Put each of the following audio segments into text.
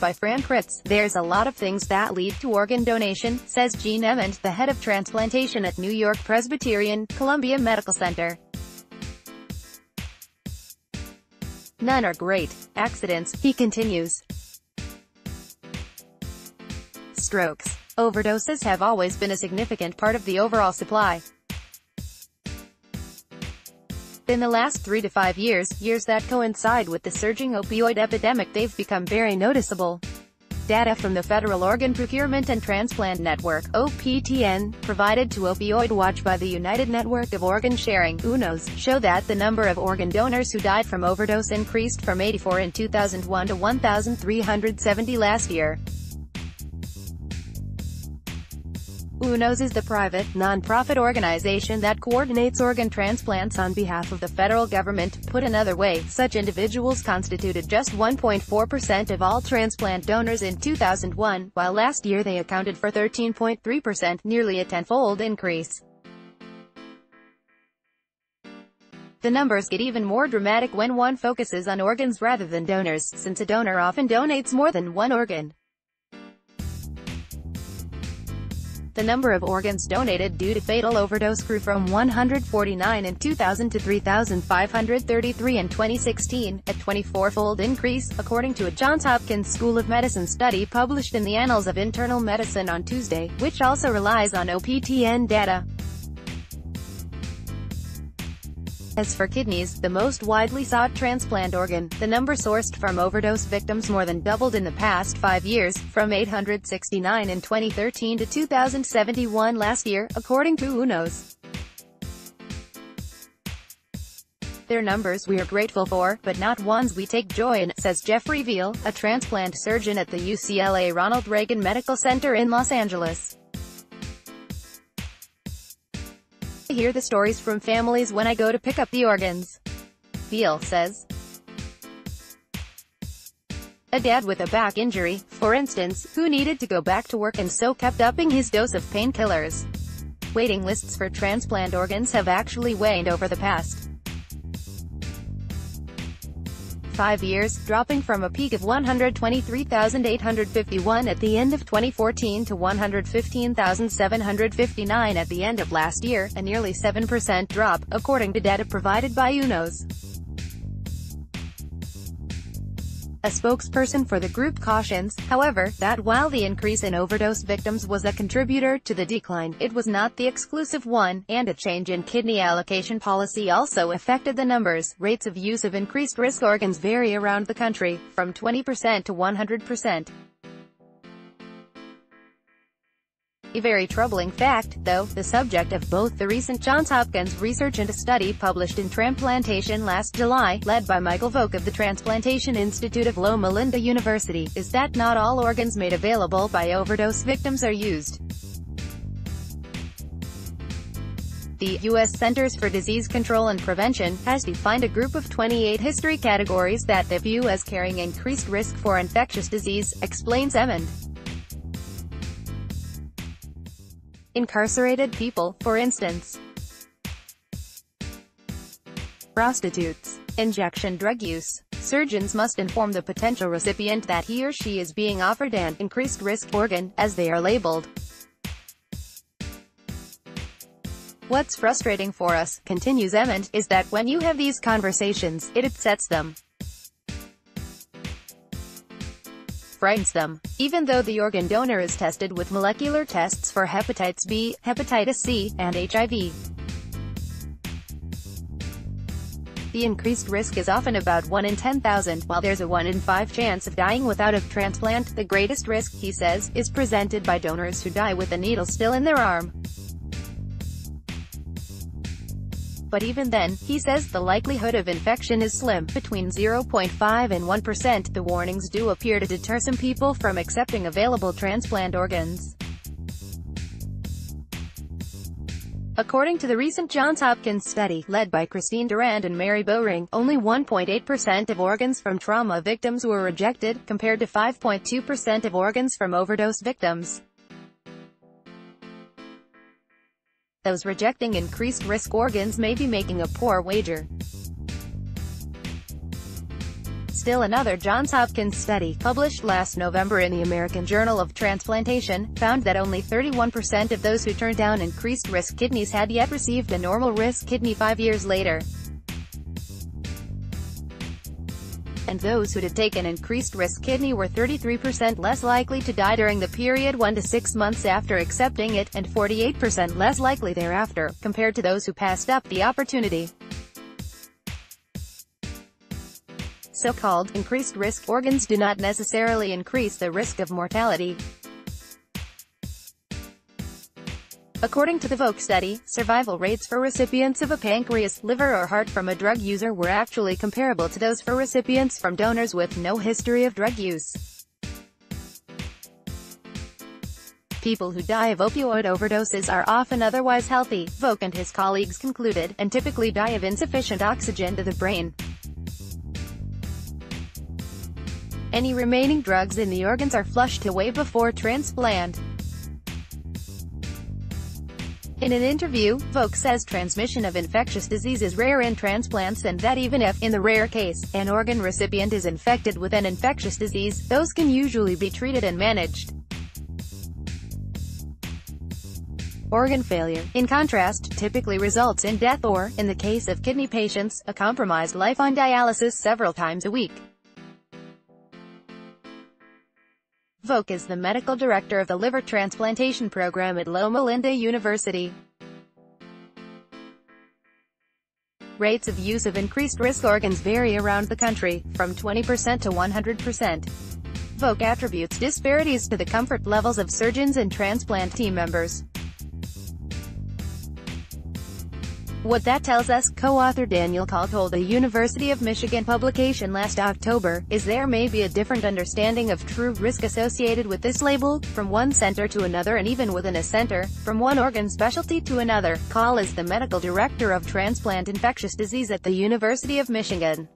by Fran Kritz. There's a lot of things that lead to organ donation, says Gene Emond, the head of transplantation at New York Presbyterian, Columbia Medical Center. None are great. Accidents, he continues. Strokes. Overdoses have always been a significant part of the overall supply. In the last three to five years, years that coincide with the surging opioid epidemic they've become very noticeable. Data from the Federal Organ Procurement and Transplant Network, OPTN, provided to Opioid Watch by the United Network of Organ Sharing, UNOS, show that the number of organ donors who died from overdose increased from 84 in 2001 to 1,370 last year. UNOS is the private, non-profit organization that coordinates organ transplants on behalf of the federal government. Put another way, such individuals constituted just 1.4% of all transplant donors in 2001, while last year they accounted for 13.3%, nearly a tenfold increase. The numbers get even more dramatic when one focuses on organs rather than donors, since a donor often donates more than one organ. The number of organs donated due to fatal overdose grew from 149 in 2000 to 3,533 in 2016, a 24-fold increase, according to a Johns Hopkins School of Medicine study published in the Annals of Internal Medicine on Tuesday, which also relies on OPTN data. As for kidneys, the most widely sought transplant organ, the number sourced from overdose victims more than doubled in the past five years, from 869 in 2013 to 2,071 last year, according to UNOS. They're numbers we are grateful for, but not ones we take joy in, says Jeffrey Veale, a transplant surgeon at the UCLA Ronald Reagan Medical Center in Los Angeles. Hear the stories from families when I go to pick up the organs. Veale says. A dad with a back injury, for instance, who needed to go back to work and so kept upping his dose of painkillers. Waiting lists for transplant organs have actually waned over the past five years, dropping from a peak of 123,851 at the end of 2014 to 115,759 at the end of last year, a nearly 7% drop, according to data provided by UNOS. A spokesperson for the group cautions, however, that while the increase in overdose victims was a contributor to the decline, it was not the exclusive one, and a change in kidney allocation policy also affected the numbers. Rates of use of increased risk organs vary around the country, from 20% to 100%. A very troubling fact, though, the subject of both the recent Johns Hopkins research and a study published in Transplantation last July, led by Michael Volk of the Transplantation Institute of Loma Linda University, is that not all organs made available by overdose victims are used. The U.S. Centers for Disease Control and Prevention has defined a group of 28 history categories that they view as carrying increased risk for infectious disease, explains Emond. Incarcerated people, for instance. Prostitutes. Injection drug use. Surgeons must inform the potential recipient that he or she is being offered an increased risk organ, as they are labeled. What's frustrating for us, continues Emond, is that when you have these conversations, it upsets them. Frightens them. Even though the organ donor is tested with molecular tests for hepatitis B, hepatitis C, and HIV. The increased risk is often about 1 in 10,000, while there's a 1 in 5 chance of dying without a transplant. The greatest risk, he says, is presented by donors who die with a needle still in their arm. But even then, he says the likelihood of infection is slim, between 0.5 and 1%. The warnings do appear to deter some people from accepting available transplant organs. According to the recent Johns Hopkins study, led by Christine Durand and Mary Bowring, only 1.8% of organs from trauma victims were rejected, compared to 5.2% of organs from overdose victims. Those rejecting increased risk organs may be making a poor wager. Still another Johns Hopkins study, published last November in the American Journal of Transplantation, found that only 31% of those who turned down increased-risk kidneys had yet received a normal-risk kidney five years later. And those who did take an increased-risk kidney were 33% less likely to die during the period 1 to 6 months after accepting it, and 48% less likely thereafter, compared to those who passed up the opportunity. So-called increased-risk organs do not necessarily increase the risk of mortality. According to the Volk study, survival rates for recipients of a pancreas, liver or heart from a drug user were actually comparable to those for recipients from donors with no history of drug use. People who die of opioid overdoses are often otherwise healthy, Volk and his colleagues concluded, and typically die of insufficient oxygen to the brain. Any remaining drugs in the organs are flushed away before transplant. In an interview, Volk says transmission of infectious disease is rare in transplants and that even if, in the rare case, an organ recipient is infected with an infectious disease, those can usually be treated and managed. Organ failure, in contrast, typically results in death or, in the case of kidney patients, a compromised life on dialysis several times a week. Volk is the medical director of the liver transplantation program at Loma Linda University. Rates of use of increased-risk organs vary around the country, from 20% to 100%. Volk attributes disparities to the comfort levels of surgeons and transplant team members. What that tells us, co-author Daniel Kaul told a University of Michigan publication last October, is there may be a different understanding of true risk associated with this label, from one center to another and even within a center, from one organ specialty to another. Kaul is the medical director of transplant infectious disease at the University of Michigan.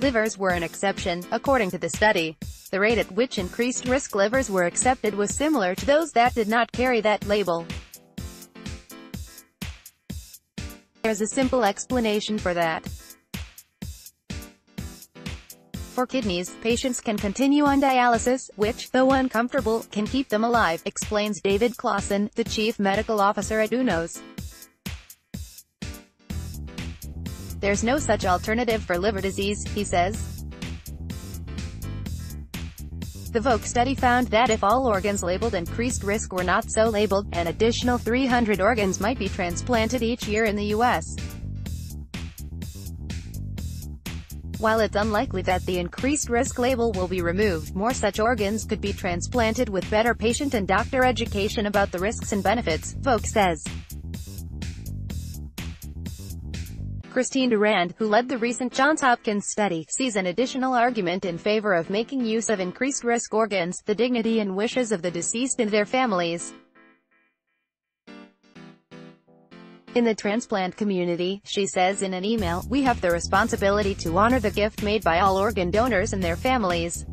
Livers were an exception, according to the study. The rate at which increased risk livers were accepted was similar to those that did not carry that label. There's a simple explanation for that. For kidneys, patients can continue on dialysis, which, though uncomfortable, can keep them alive, explains David Klassen, the chief medical officer at UNOS. There's no such alternative for liver disease, he says. The Volk study found that if all organs labeled increased risk were not so labeled, an additional 300 organs might be transplanted each year in the U.S. While it's unlikely that the increased risk label will be removed, more such organs could be transplanted with better patient and doctor education about the risks and benefits, Volk says. Christine Durand, who led the recent Johns Hopkins study, sees an additional argument in favor of making use of increased-risk organs, the dignity and wishes of the deceased and their families. In the transplant community, she says in an email, we have the responsibility to honor the gift made by all organ donors and their families.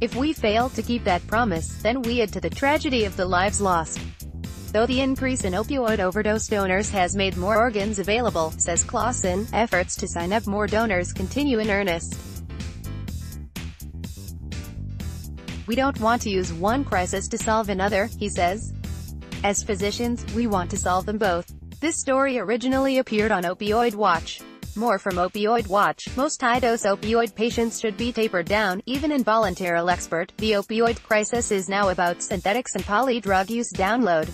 If we fail to keep that promise, then we add to the tragedy of the lives lost. Though the increase in opioid overdose donors has made more organs available, says Klassen, efforts to sign up more donors continue in earnest. We don't want to use one crisis to solve another, he says. As physicians, we want to solve them both. This story originally appeared on Opioid Watch. More from Opioid Watch. Most high-dose opioid patients should be tapered down, even involuntarily expert. The opioid crisis is now about synthetics and poly drug use download.